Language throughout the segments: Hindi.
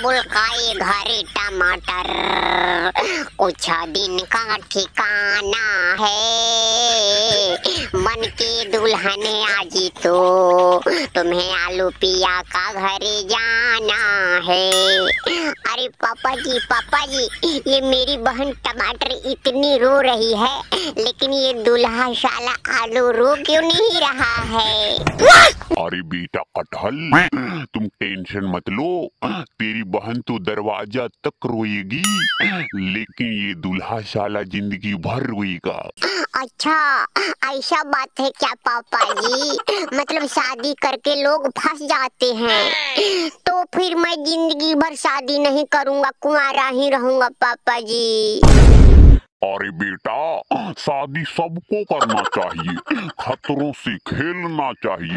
बाबुल खाई घरे टमाटर। कुछ दिन का ठिकाना है। दुल्हन आजी तो तुम्हें आलू पिया का घरे जाना है। अरे पापा जी पापा जी ये मेरी बहन टमाटर इतनी रो रही है, लेकिन ये दूल्हा शाला आलू रो क्यों नहीं रहा है? अरे बेटा कटहल, तुम टेंशन मत लो, तेरी बहन तो दरवाज़ा तक रोएगी, लेकिन ये दूल्हा शाला ज़िंदगी भर रोएगा। अच्छा ऐसा बात है क्या पापा जी मतलब शादी करके लोग फंस जाते हैं। तो फिर मैं ज़िंदगी भर शादी नहीं करूँगा कुंवारा ही रहूँगा पापा जी अरे बेटा शादी सबको करना चाहिए खतरों से खेलना चाहिए।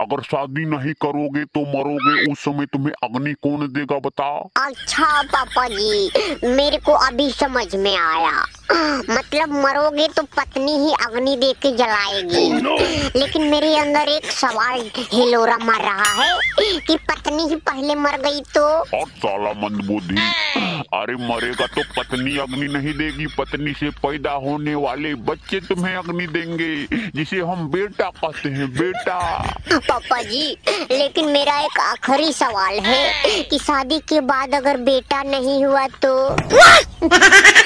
अगर शादी नहीं करोगे तो मरोगे उस समय तुम्हें अग्नि कौन देगा बता? अच्छा पापा जी मेरे को अभी समझ में आया। मतलब मरोगे तो पत्नी ही अग्नि दे के जलाएगी लेकिन मेरे अंदर एक सवाल हिलोरा मर रहा है कि पत्नी ही पहले मर गई तो? और साला मंदबुद्धि अरे मरेगा तो पत्नी अग्नि नहीं देगी। पत्नी से पैदा होने वाले बच्चे तुम्हें अग्नि देंगे जिसे हम बेटा कहते हैं बेटा। पापा जी लेकिन मेरा एक आखिरी सवाल है कि शादी के बाद अगर बेटा नहीं हुआ तो?